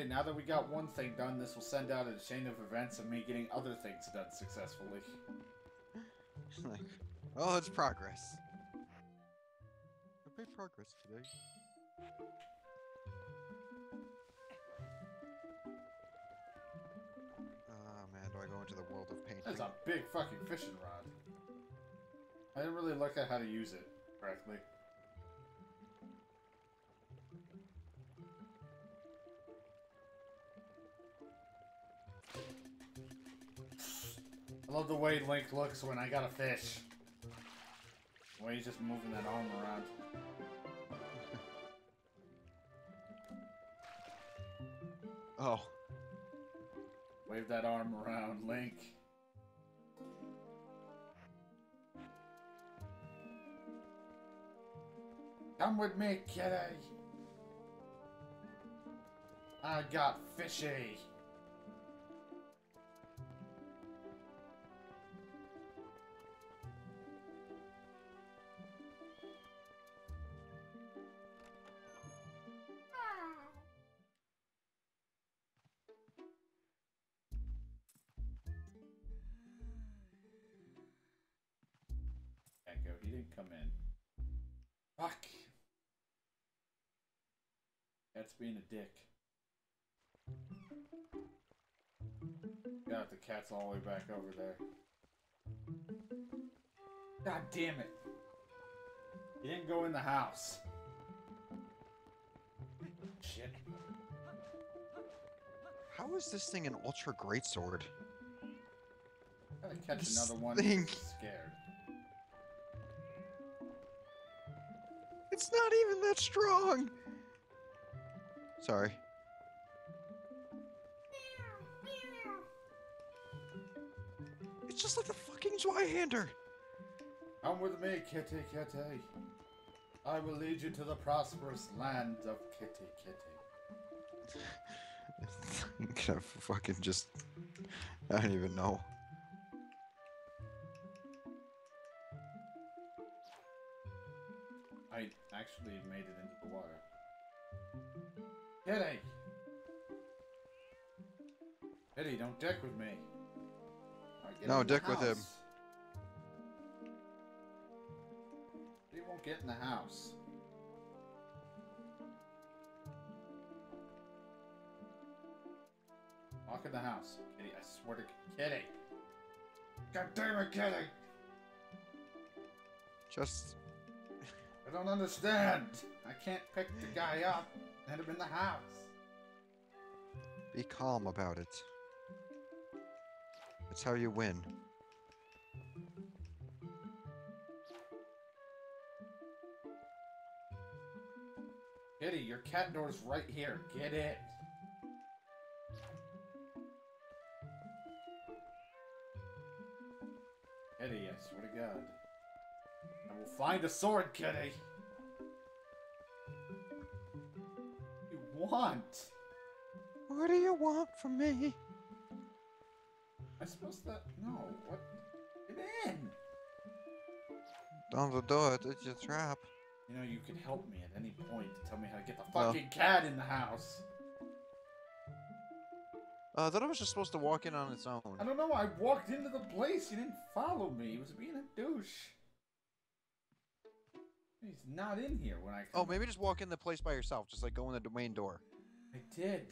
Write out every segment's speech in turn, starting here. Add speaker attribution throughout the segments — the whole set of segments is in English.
Speaker 1: Okay, now that we got one thing done, this will send out a chain of events of me getting other things done successfully.
Speaker 2: like, oh, it's progress. I made progress today. Oh man, do I go into the world of painting?
Speaker 1: That's a big fucking fishing rod. I didn't really look at how to use it correctly. I love the way Link looks when I got a fish. The way he's just moving that arm around.
Speaker 2: Oh,
Speaker 1: Wave that arm around, Link. Come with me, kitty. I got fishy. Come in. Fuck. That's being a dick. Got the cat's all the way back over there. God damn it. He didn't go in the house. Shit.
Speaker 2: how is this thing an ultra great sword?
Speaker 1: Gotta catch
Speaker 2: This
Speaker 1: another one.
Speaker 2: thing.
Speaker 1: Scared.
Speaker 2: It's not even that strong. Sorry. It's just like the fucking Zweihander.
Speaker 1: Come with me, kitty kitty. I will lead you to the prosperous land of kitty kitty.
Speaker 2: I'm gonna fucking just. I don't even know.
Speaker 1: Actually made it into the water. Kitty! Kitty, don't dick with me.
Speaker 2: No, dick with him.
Speaker 1: He won't get in the house. Walk in the house. Kitty, I swear to Kitty! God damn it, Kitty!
Speaker 2: Just.
Speaker 1: I don't understand. I can't pick the guy up and him in the house.
Speaker 2: Be calm about it. It's how you win.
Speaker 1: Kitty, your cat door's right here. Get it. Find a sword, Kitty. You want?
Speaker 2: What do you want from me?
Speaker 1: I suppose that. No, what? Get in!
Speaker 2: Don't do it. It's your trap.
Speaker 1: You know, you can help me at any point to tell me how to get the fucking cat in the house.
Speaker 2: Uh, I thought I was just supposed to walk in on its own.
Speaker 1: I don't know, I walked into the place, you didn't follow me. He was being a douche. He's not in here when I
Speaker 2: Oh, maybe just walk in the place by yourself. Just like go in the domain door.
Speaker 1: I did.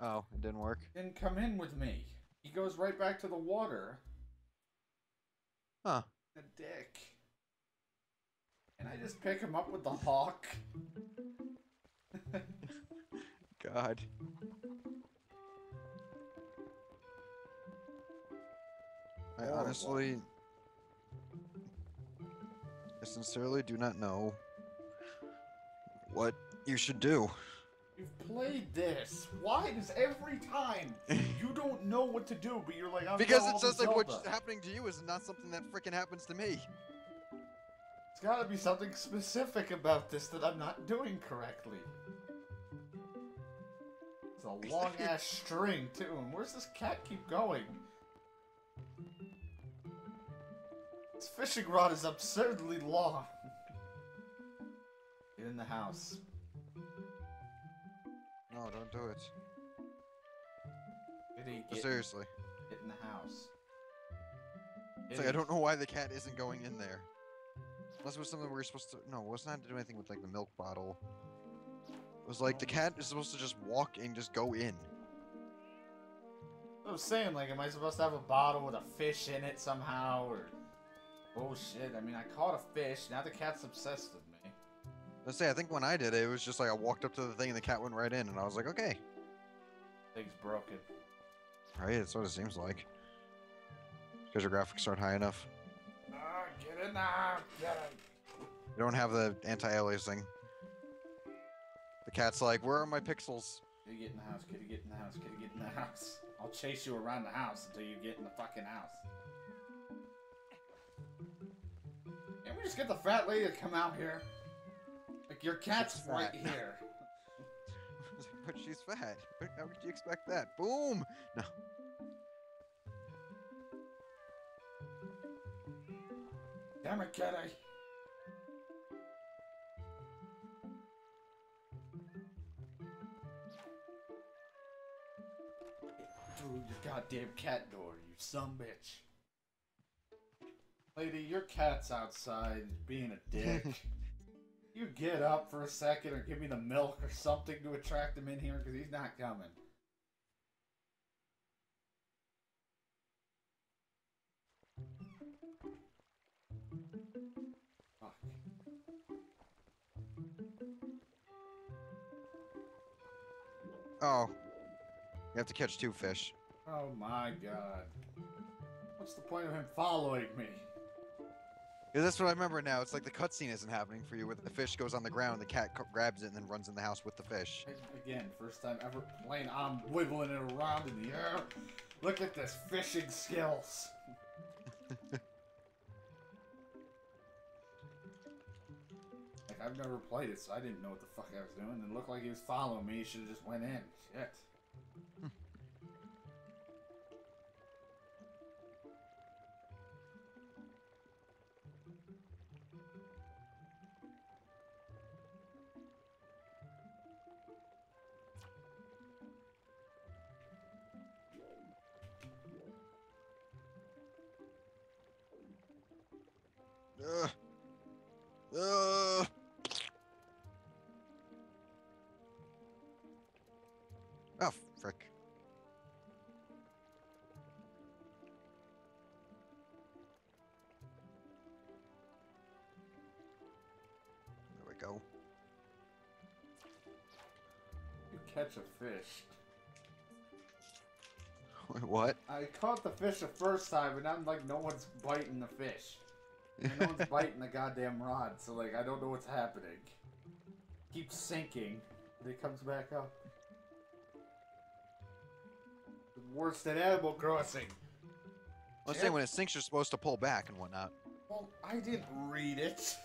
Speaker 2: Oh, it didn't work.
Speaker 1: Didn't come in with me. He goes right back to the water.
Speaker 2: Huh.
Speaker 1: A dick. And I just pick him up with the hawk?
Speaker 2: God. I honestly, I sincerely do not know what you should do.
Speaker 1: You've played this. Why does every time you don't know what to do, but you're like, I'm
Speaker 2: Because
Speaker 1: going
Speaker 2: it
Speaker 1: to
Speaker 2: says like what's happening to you is not something that freaking happens to me.
Speaker 1: It's gotta be something specific about this that I'm not doing correctly. It's a long ass string too, and where's this cat keep going? Fishing rod is absurdly long. Get in the house.
Speaker 2: No, don't do it.
Speaker 1: Get,
Speaker 2: seriously.
Speaker 1: get in the house.
Speaker 2: It's like I don't know why the cat isn't going in there. Unless it was something we were supposed to. No, it wasn't to do anything with like the milk bottle. It was like the oh. cat is supposed to just walk and just go in.
Speaker 1: I was saying, like, am I supposed to have a bottle with a fish in it somehow, or bullshit? I mean, I caught a fish. Now the cat's obsessed with me.
Speaker 2: Let's say I think when I did it, it was just like I walked up to the thing and the cat went right in, and I was like, okay,
Speaker 1: Thing's broken.
Speaker 2: right, that's what it seems like. Because your graphics aren't high enough.
Speaker 1: Ah, get in there! Get in!
Speaker 2: You don't have the anti-aliasing. The cat's like, where are my pixels?
Speaker 1: Kitty, get in the house. Kitty, get in the house. Kitty, get in the house. I'll chase you around the house until you get in the fucking house. Just get the fat lady to come out here? Like, your cat's
Speaker 2: She's
Speaker 1: right
Speaker 2: fat.
Speaker 1: here.
Speaker 2: but she's fat. How could you expect that? Boom! No.
Speaker 1: Damn it, Kitty! Through your goddamn cat door, you some bitch. Lady, your cat's outside being a dick. you get up for a second or give me the milk or something to attract him in here because he's not coming. Fuck.
Speaker 2: Oh. You have to catch two fish.
Speaker 1: Oh my god. What's the point of him following me?
Speaker 2: Yeah, that's what I remember now. It's like the cutscene isn't happening for you, where the fish goes on the ground, the cat grabs it, and then runs in the house with the fish.
Speaker 1: Again, first time ever playing, I'm wiggling it around in the air. Look at this fishing skills. like, I've never played it, so I didn't know what the fuck I was doing. It looked like he was following me. He should have just went in. Shit. Hmm. Catch a fish.
Speaker 2: What?
Speaker 1: I caught the fish the first time, and I'm like, no one's biting the fish. And no one's biting the goddamn rod, so like, I don't know what's happening. Keeps sinking, and it comes back up. Worse than Animal Crossing.
Speaker 2: Let's say when it sinks, you're supposed to pull back and whatnot.
Speaker 1: Well, I didn't read it.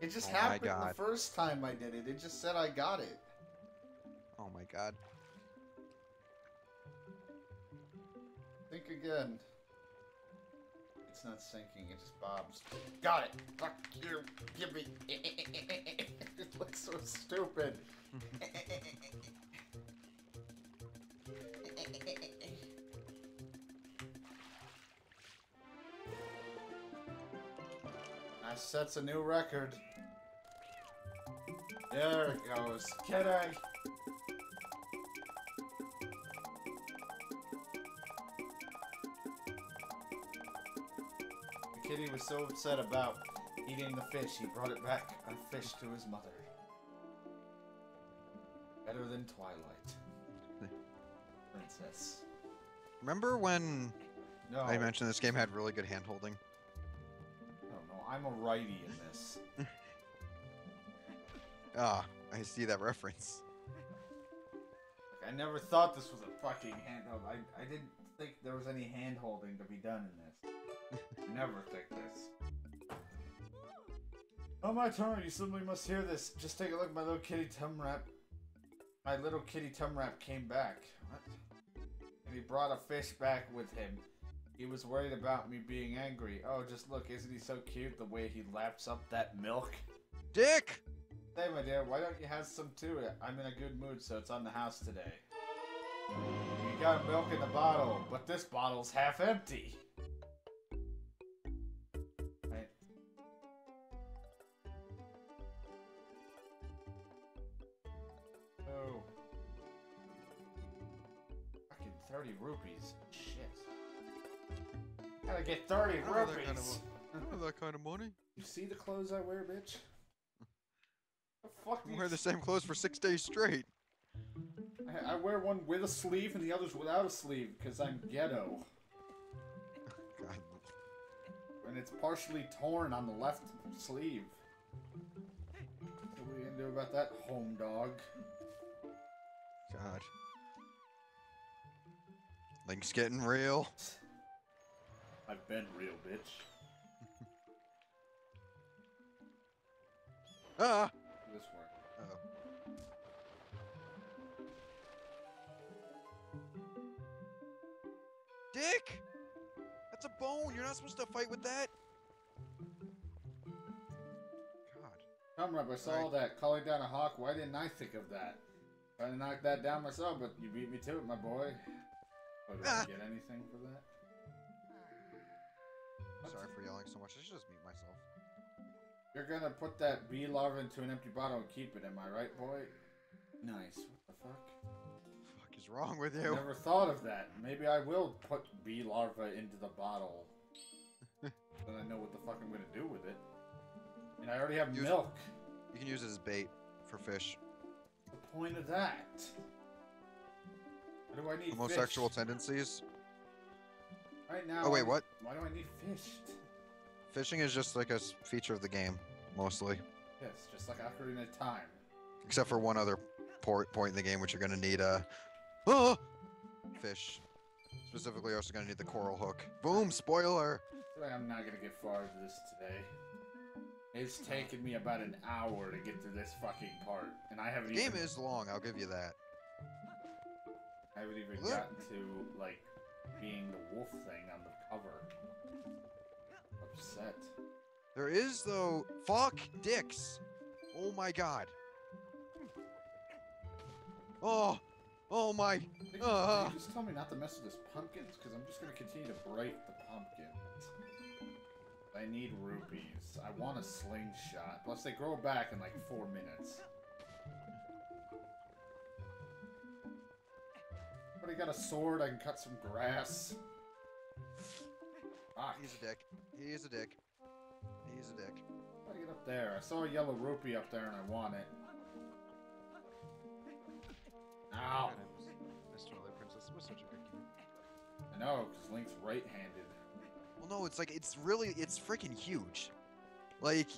Speaker 1: It just
Speaker 2: Oh
Speaker 1: happened the first time I did it. It just said I got it.
Speaker 2: Oh my god.
Speaker 1: Think again. It's not sinking, it just bobs. Got it! Fuck you! Give me! it looks so stupid. that sets a new record. There it goes. The kitty was so upset about eating the fish, he brought it back a fish to his mother. Better than Twilight. Princess.
Speaker 2: Remember when
Speaker 1: No,
Speaker 2: I mentioned this game had really good handholding?
Speaker 1: I don't know. I'm a righty in this.
Speaker 2: Ah, I see that reference.
Speaker 1: I never thought this was a fucking handhold. I, I didn't think there was any hand holding to be done in this. Never think this. Oh, my turn. You simply must hear this. Just take a look. My little kitty tum wrap. My little kitty tum wrap came back. What? And he brought a fish back with him. He was worried about me being angry. Oh, just look. Isn't he so cute? The way he laps up that milk.
Speaker 2: Dick!
Speaker 1: Hey, my dear, why don't you have some too? I'm in a good mood, so it's on the house today. You got milk in the bottle, but this bottle's half empty. 30 rupees. Shit. Gotta get 30
Speaker 2: I don't that
Speaker 1: rupees.
Speaker 2: kind of I don't have that kind of money.
Speaker 1: You see the clothes I wear, bitch? The fuck
Speaker 2: I
Speaker 1: you
Speaker 2: wear the same clothes for six days straight.
Speaker 1: I, I wear one with a sleeve and the other's without a sleeve because I'm ghetto.
Speaker 2: God.
Speaker 1: And it's partially torn on the left sleeve. So what are you gonna do about that, home dog?
Speaker 2: God. Link's getting real.
Speaker 1: I've been real, bitch.
Speaker 2: Ah!
Speaker 1: This work.
Speaker 2: Uh-oh. Dick! That's a bone. You're not supposed to fight with that. God.
Speaker 1: Come up, I saw
Speaker 2: Right.
Speaker 1: that. Calling down a hawk. Why didn't I think of that? Trying to knock that down myself, but you beat me to it, my boy. Oh, did I get anything for that?
Speaker 2: Sorry for yelling so much. I should just mute myself.
Speaker 1: You're gonna put that bee larva into an empty bottle and keep it, am I right, boy? Nice. What the fuck?
Speaker 2: fuck is wrong with you?
Speaker 1: I
Speaker 2: you?
Speaker 1: never thought of that. Maybe I will put bee larva into the bottle. then I know what the fuck I'm gonna do with it. And I already have
Speaker 2: Use-
Speaker 1: milk.
Speaker 2: You can use it as bait for fish.
Speaker 1: The point of that. Why do I need
Speaker 2: Homosexual
Speaker 1: fish?
Speaker 2: tendencies.
Speaker 1: Right now.
Speaker 2: Oh wait, what?
Speaker 1: Why do I need fish?
Speaker 2: Fishing is just like a feature of the game, mostly.
Speaker 1: Yes, just like Ocarina of Time.
Speaker 2: Except for one other port point in the game, which you're gonna need a oh, uh, fish. Specifically, you're also gonna need the coral hook. Boom! Spoiler.
Speaker 1: I'm not gonna get far into this today. It's taken me about an hour to get through this fucking part, and I haven't
Speaker 2: The game
Speaker 1: even
Speaker 2: is long. I'll give you that.
Speaker 1: I haven't even
Speaker 2: Look.
Speaker 1: gotten to like being the wolf thing on the cover. Upset.
Speaker 2: There is though. Fuck dicks. Oh my god. Oh. Oh my.
Speaker 1: Can
Speaker 2: Uh.
Speaker 1: can you just tell me not to mess with this pumpkins, because I'm just gonna continue to break the pumpkins. I need rupees. I want a slingshot. Plus, they grow back in like four minutes. Already got a sword. I can cut some grass. Fuck.
Speaker 2: He's a dick. He's a dick. He's a dick.
Speaker 1: How do I get up there? I saw a yellow rupee up there and I want it. Ow!
Speaker 2: Miss Twilight Princess was such a good game.
Speaker 1: I know, because Link's right-handed.
Speaker 2: Well, no, it's like it's really it's freaking huge. Like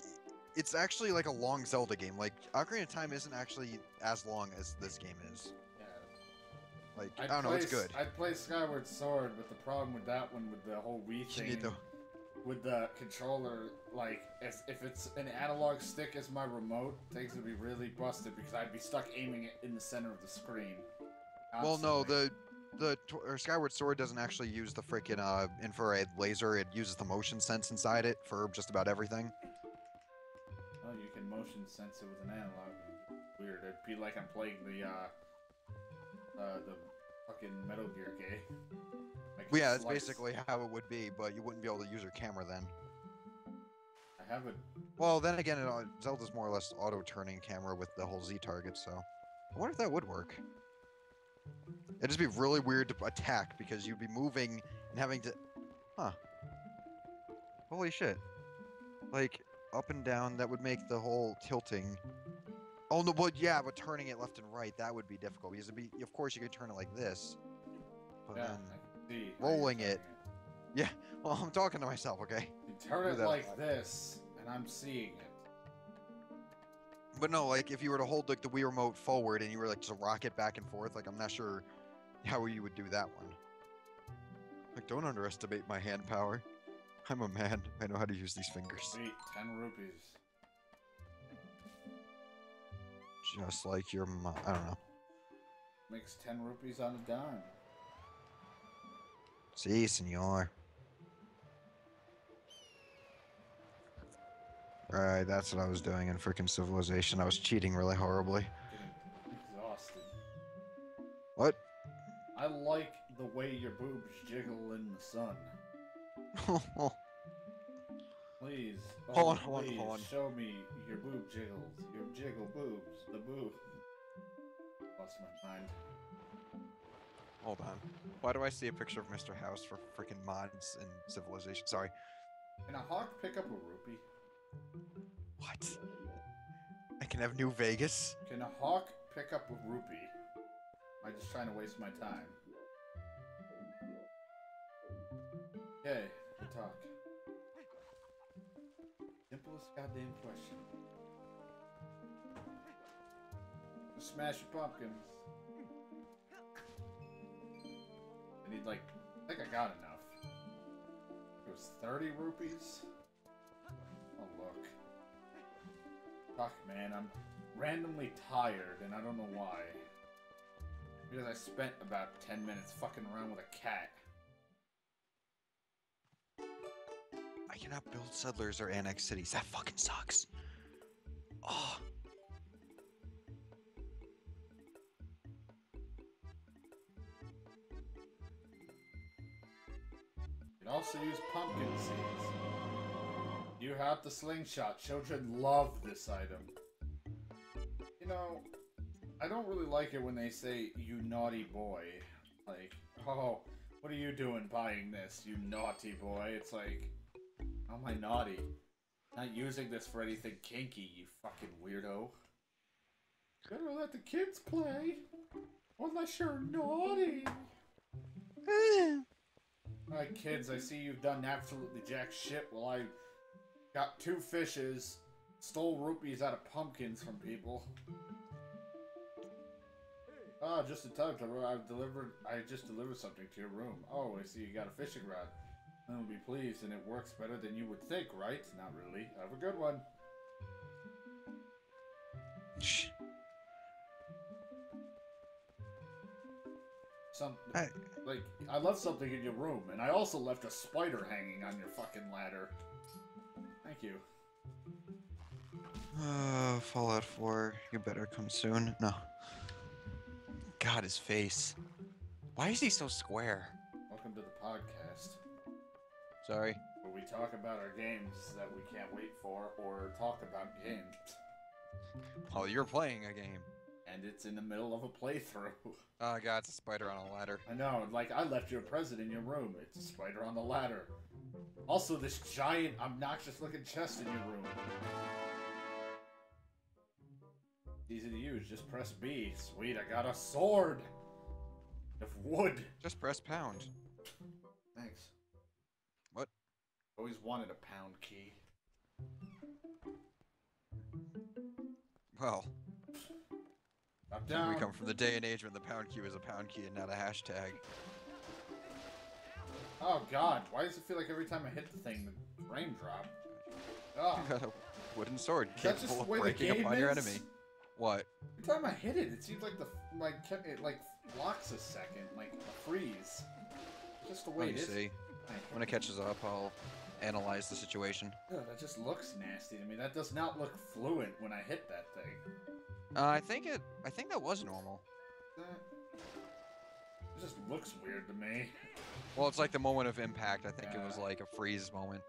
Speaker 2: it's actually like a long Zelda game. Like Ocarina of Time isn't actually as long as this game is. Like
Speaker 1: I'd
Speaker 2: I don't know, it's good.
Speaker 1: I'd play Skyward Sword, but the problem with that one, with the whole Wii thing,
Speaker 2: the
Speaker 1: with the controller, like, if, if it's an analog stick as my remote, things would be really busted because I'd be stuck aiming it in the center of the screen.
Speaker 2: well, no, the the or Skyward Sword doesn't actually use the freaking uh, infrared laser. It uses the motion sense inside it for just about everything.
Speaker 1: Oh, you can motion sense it with an analog. Weird. It'd be like I'm playing the, uh, uh, the fucking Metal Gear
Speaker 2: Well, yeah, that's
Speaker 1: slice-
Speaker 2: basically how it would be, but you wouldn't be able to use your camera then.
Speaker 1: I have a
Speaker 2: Well, then again, it, Zelda's more or less auto-turning camera with the whole Z target, so I wonder if that would work. It'd just be really weird to attack because you'd be moving and having to, huh? Holy shit! Like up and down, that would make the whole tilting. Oh no, but yeah, but turning it left and right that would be difficult because it'd be, of course, you could turn it like this, but
Speaker 1: yeah.
Speaker 2: then, rolling
Speaker 1: turning
Speaker 2: it. Yeah. Well, I'm talking to myself, okay?
Speaker 1: You turn it like this, and I'm seeing it.
Speaker 2: But no, like if you were to hold like the Wii remote forward and you were like just rock it back and forth, like I'm not sure how you would do that one. Like don't underestimate my hand power. I'm a man. I know how to use these fingers.
Speaker 1: Ten rupees.
Speaker 2: Just like your mom. I don't know.
Speaker 1: Makes ten rupees on a dime.
Speaker 2: See, senor. Right, that's what I was doing in freaking Civilization. I was cheating really horribly.
Speaker 1: Exhausted.
Speaker 2: What?
Speaker 1: I like the way your boobs jiggle in the sun. Please, oh,
Speaker 2: Hold on, hold on, hold on.
Speaker 1: show me your boob jiggles. Your jiggle boobs. The boob. Lost my mind.
Speaker 2: Hold on. Why do I see a picture of Mr. House for freaking mods in Civilization? Sorry.
Speaker 1: Can a hawk pick up a rupee?
Speaker 2: What? I can have New Vegas?
Speaker 1: Can a hawk pick up a rupee? Am I just trying to waste my time? Okay, talk. Simplest goddamn question. Smash your pumpkins. I need like, I think I got enough. It was 30 rupees? Oh look. Fuck man, I'm randomly tired and I don't know why. Because I spent about 10 minutes fucking around with a cat.
Speaker 2: Cannot build settlers or annex cities. That fucking sucks. Oh.
Speaker 1: You can also use pumpkin seeds. You have the slingshot. Children love this item. You know, I don't really like it when they say, you naughty boy. Like, oh, what are you doing buying this, you naughty boy? It's like, how am I naughty? Not using this for anything kinky, you fucking weirdo. Better let the kids play. Unless you're naughty. Alright, kids, I see you've done absolutely jack shit while I got two fishes, stole rupees out of pumpkins from people. Ah, just in time. I- I've delivered. I just delivered something to your room. Oh, I see you got a fishing rod. I'll be pleased, and it works better than you would think, right? Not really. Have a good one.
Speaker 2: Shh.
Speaker 1: Some
Speaker 2: Hey.
Speaker 1: like I left something in your room, and I also left a spider hanging on your fucking ladder. Thank you.
Speaker 2: Uh, Fallout 4, you better come soon. No. God, his face. Why is he so square?
Speaker 1: Welcome to the podcast,
Speaker 2: Sorry.
Speaker 1: where we talk about our games that we can't wait for, or talk about games.
Speaker 2: Oh, you're playing a game.
Speaker 1: And it's in the middle of a playthrough.
Speaker 2: Oh god, it's a spider on a ladder.
Speaker 1: I know, like I left you a present in your room. It's a spider on the ladder. Also, this giant, obnoxious looking chest in your room. Easy to use, just press B. Sweet, I got a sword! Of wood!
Speaker 2: Just press pound.
Speaker 1: Thanks. Always wanted a pound key.
Speaker 2: Well,
Speaker 1: I'm
Speaker 2: we come from the day and age when the pound key was a pound key and not a hashtag.
Speaker 1: Oh god, why does it feel like every time I hit the thing, the frame drop? Ah,
Speaker 2: You got a wooden sword
Speaker 1: Is
Speaker 2: capable of breaking upon your enemy. What?
Speaker 1: every time I hit it, it seems like the like kept it like blocks a second, like a freeze. Just the way
Speaker 2: Let
Speaker 1: it
Speaker 2: me
Speaker 1: is.
Speaker 2: see. When it catches up, I'll analyze the situation.
Speaker 1: Ugh, that just looks nasty to me. That does not look fluent when I hit that thing.
Speaker 2: Uh, I think it. I think that was normal.
Speaker 1: It just looks weird to me.
Speaker 2: Well, it's like the moment of impact. I think it was like a freeze moment.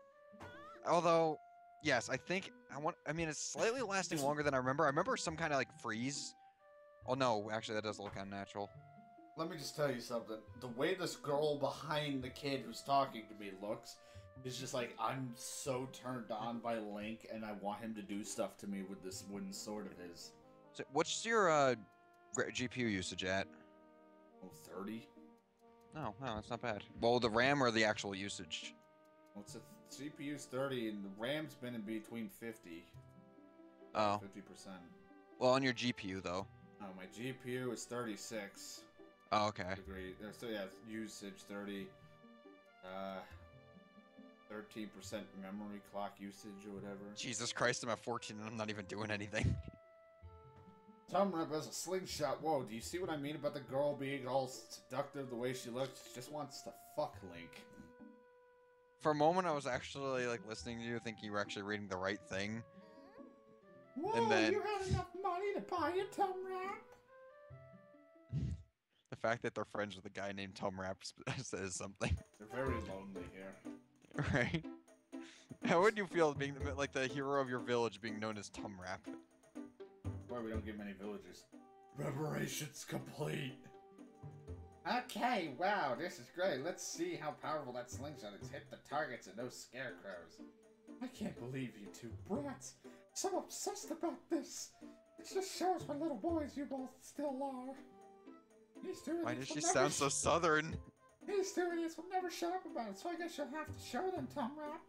Speaker 2: Although, yes, I think I want. I mean, it's slightly lasting longer than I remember. I remember some kind of like freeze. Oh no, actually, that does look unnatural.
Speaker 1: Let me just tell you something. The way this girl behind the kid who's talking to me looks is just like I'm so turned on by Link, and I want him to do stuff to me with this wooden sword of his.
Speaker 2: So, what's your uh, GPU usage at?
Speaker 1: Oh, 30?
Speaker 2: No, no, that's not bad. Well, the RAM or the actual usage?
Speaker 1: Well, it's a CPU's 30, and the RAM's been in between 50.
Speaker 2: Oh,
Speaker 1: 50%.
Speaker 2: well, on your GPU though.
Speaker 1: Oh, my GPU is 36
Speaker 2: Oh, okay.
Speaker 1: degree. uh, So yeah, usage 30. Uh, 13% memory clock usage or whatever.
Speaker 2: Jesus Christ, I'm at 14 and I'm not even doing anything.
Speaker 1: Tom Rep has a slingshot. Whoa, do you see what I mean about the girl being all seductive the way she looks? She just wants to fuck Link.
Speaker 2: For a moment, I was actually like listening to you, thinking you were actually reading the right thing.
Speaker 1: Whoa,
Speaker 2: And then-
Speaker 1: you had enough money to buy a Tom Rap?
Speaker 2: The fact that they're friends with a guy named Tom Rap says something,
Speaker 1: They're very lonely here.
Speaker 2: right? How would you feel being the, like the hero of your village being known as Tom Rap?
Speaker 1: Why we don't get many villagers. Preparations complete. Okay, wow, this is great. Let's see how powerful that slingshot is. Hit the targets and those scarecrows. I can't believe you two brats. So obsessed about this. It just shows what little boys you both still are. These two
Speaker 2: Why does she
Speaker 1: never
Speaker 2: sound so southern?
Speaker 1: These two idiots will never shut up about it, so I guess you'll have to show them, Tom Rap.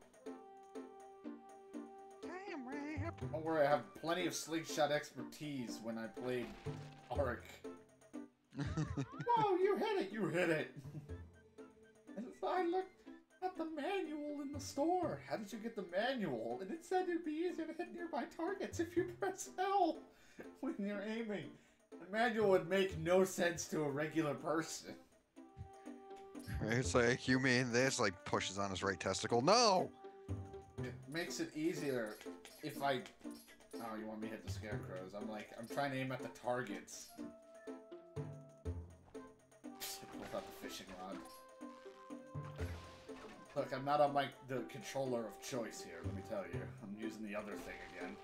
Speaker 2: Tom Rap.
Speaker 1: Don't worry, I have plenty of slingshot expertise when I played Ark. Whoa, you hit it! You hit it! And so I looked at the manual in the store. How did you get the manual? And it said it'd be easier to hit nearby targets if you press L when you're aiming. The manual would make no sense to a regular person.
Speaker 2: It's like you mean this like pushes on his right testicle. No.
Speaker 1: It makes it easier if I. Oh, you want me to hit the scarecrows? I'm like, I'm trying to aim at the targets. Pull out the fishing rod. Look, I'm not on my the controller of choice here. Let me tell you, I'm using the other thing again.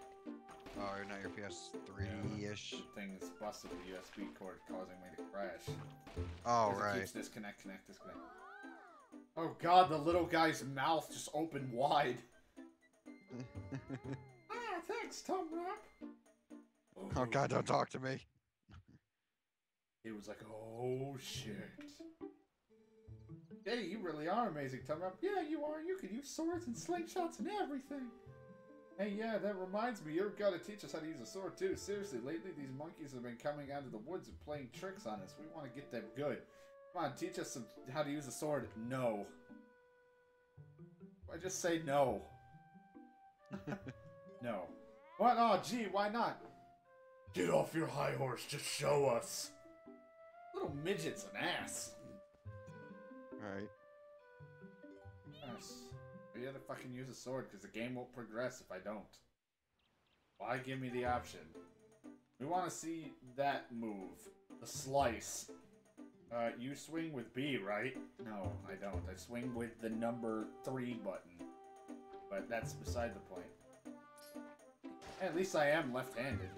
Speaker 2: Oh, you're not your PS3 ish.
Speaker 1: The thing is busted the USB cord, causing me to crash.
Speaker 2: Oh
Speaker 1: 'Cause It
Speaker 2: right.
Speaker 1: keeps disconnect, connect, disconnect. Oh god, the little guy's mouth just opened wide. Ah, thanks, Tom Rap.
Speaker 2: oh God, don't talk to me.
Speaker 1: He was like, oh shit. Hey, you really are amazing, Tom Rap. Yeah, you are. You can use swords and slingshots and everything. Hey, yeah, that reminds me, you've got to teach us how to use a sword too. Seriously, lately these monkeys have been coming out of the woods and playing tricks on us. We want to get them good. Come on, teach us some, how to use a sword. No. I just say no. no. What? Oh, gee, why not? Get off your high horse. Just show us. Little midget's an ass.
Speaker 2: Right.
Speaker 1: Yes. You have to fucking use a sword because the game won't progress if I don't. Why give me the option? We want to see that move. The slice. Uh, you swing with B, right? No, I don't. I swing with the number 3 button. But that's beside the point. At least I am left-handed.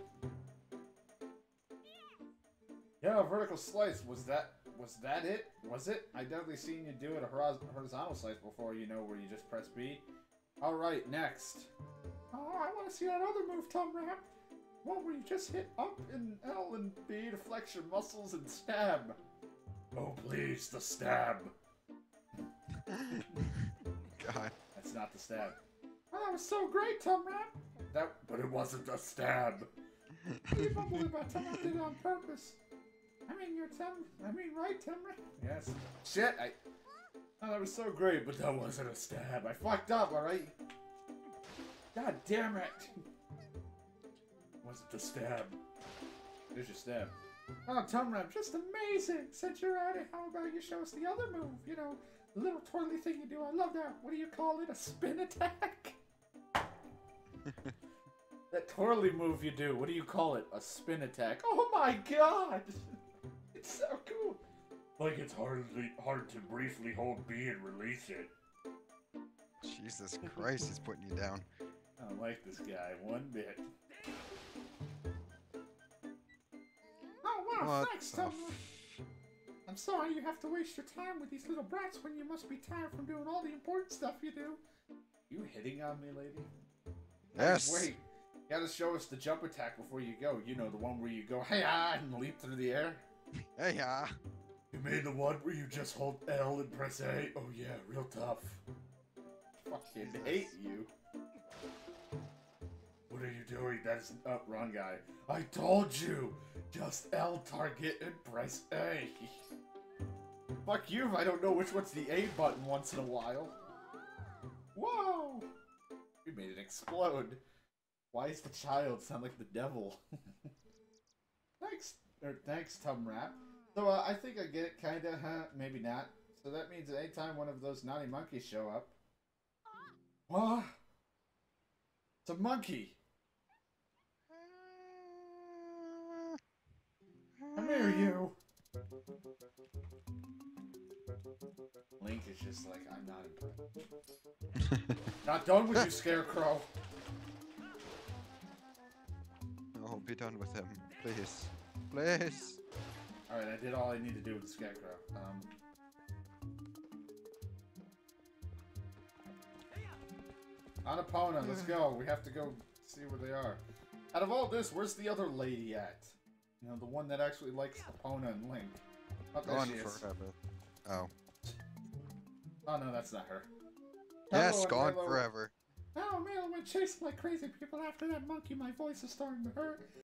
Speaker 1: Yeah, vertical slice. Was that was that it? Was it? I definitely seen you do it a horizontal slice before. You know where you just press B. All right, next. Oh, I want to see that other move, Tom Rap. One where you just hit up and L and B to flex your muscles and stab. Oh, please, the stab.
Speaker 2: God.
Speaker 1: That's not the stab. Oh, that was so great, Tom Rap. That, but it wasn't a stab. You don't believe I did it on purpose. I mean, you're Tom. I mean, right, Tom Rap? Yes. Shit, I. Oh, that was so great, but that wasn't a stab. I fucked up, alright? God damn it. Wasn't the stab. There's your stab. Oh, Tom Rap, just amazing. Since you're at it, how about you show us the other move? You know, the little twirly thing you do. I love that. What do you call it? A spin attack? that twirly move you do. What do you call it? A spin attack. Oh my god! It's so cool. Like it's hardly hard to briefly hold B and release it.
Speaker 2: Jesus Christ, he's putting you down.
Speaker 1: I don't like this guy one bit. Oh wow,
Speaker 2: What
Speaker 1: thanks,
Speaker 2: the
Speaker 1: Tom.
Speaker 2: f-
Speaker 1: I'm sorry you have to waste your time with these little brats when you must be tired from doing all the important stuff you do. You hitting on me, lady?
Speaker 2: Yes.
Speaker 1: Wait, you gotta show us the jump attack before you go. You know, the one where you go, hey ah, and leap through the air.
Speaker 2: Hey, yeah.
Speaker 1: You made the one where you just hold L and press A? Oh yeah, real tough. Fucking
Speaker 2: Jesus.
Speaker 1: hate you. What are you doing? That's oh, uh, wrong guy. I told you! Just L target and press A. Fuck you if I don't know which one's the A button once in a while. Whoa! We made it explode. Why does the child sound like the devil? thanks, or thanks, Tum Rap. So uh, I think I get it, kinda, huh? Maybe not. So that means that anytime one of those naughty monkeys show up. What? It's a monkey. Come here, you. Link is just like, I'm not impressed. not done with you, Scarecrow.
Speaker 2: No, be done with him, please, please.
Speaker 1: All right, I did all I need to do with the Scarecrow. Um, Annapurna, let's go. We have to go see where they are. Out of all this, where's the other lady at? You know, the one that actually likes Epona and Link. Oh,
Speaker 2: Gone
Speaker 1: she is.
Speaker 2: forever. Oh.
Speaker 1: Oh no, that's not her.
Speaker 2: Yes,
Speaker 1: Hello,
Speaker 2: gone
Speaker 1: Milo.
Speaker 2: forever.
Speaker 1: Oh, Milo went chasing like crazy people after that monkey. My voice is starting to hurt.